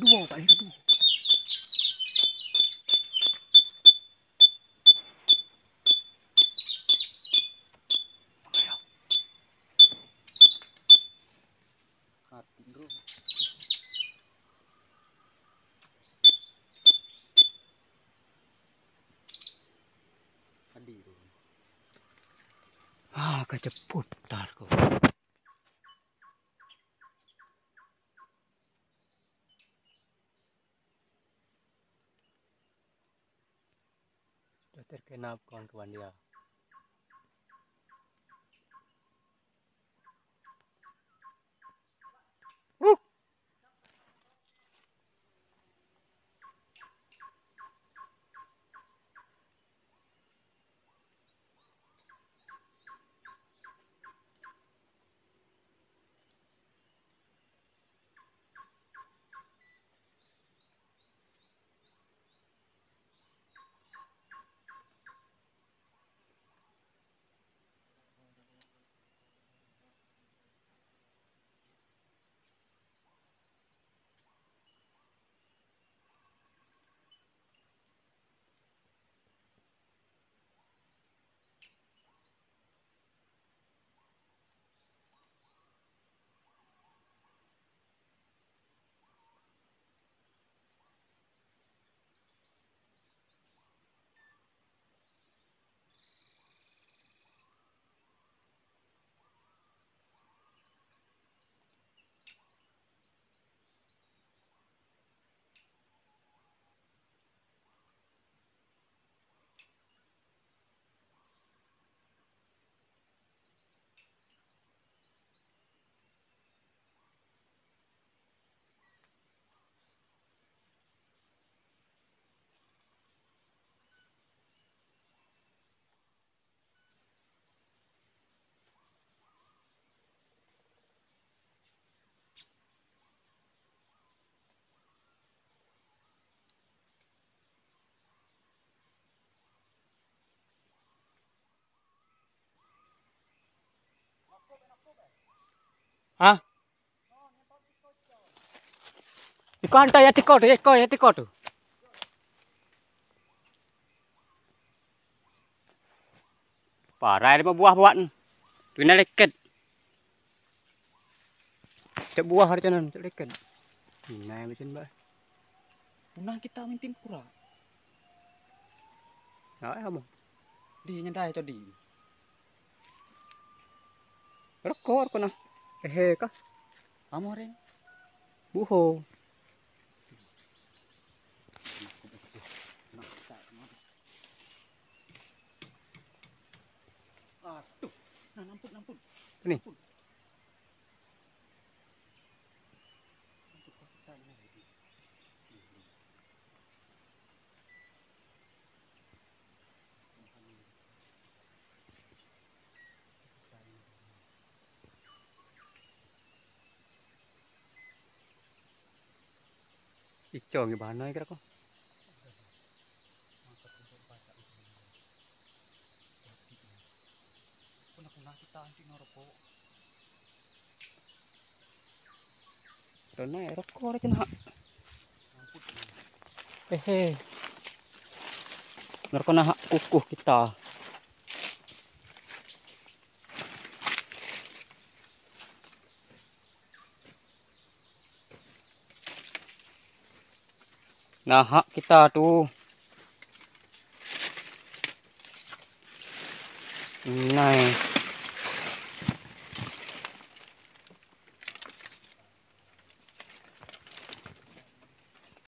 đua vậy đua Ah, kacau put tar kau. திருப்பி நாப்கவுண்ட் வண்டியா Hah? Iko hantar ya tiko tu, iko ya tiko tu. Parah dia buah buat. Tu nak leket. Cek buah hari canan, cek leket. Ini macam bah. Punah kita mintin pura. Nah, kamu. Di nyandai tadi. Rekor kena. Eh, kah? Ren. Buho. Aduh. Nah, nampun, nampun. Ini. Ijo nggih bahan kira kok. Rene rekor cenah. Nampun. Hehe. Narkona hak kukuh kita. Nah, hak kita tuh. Nah.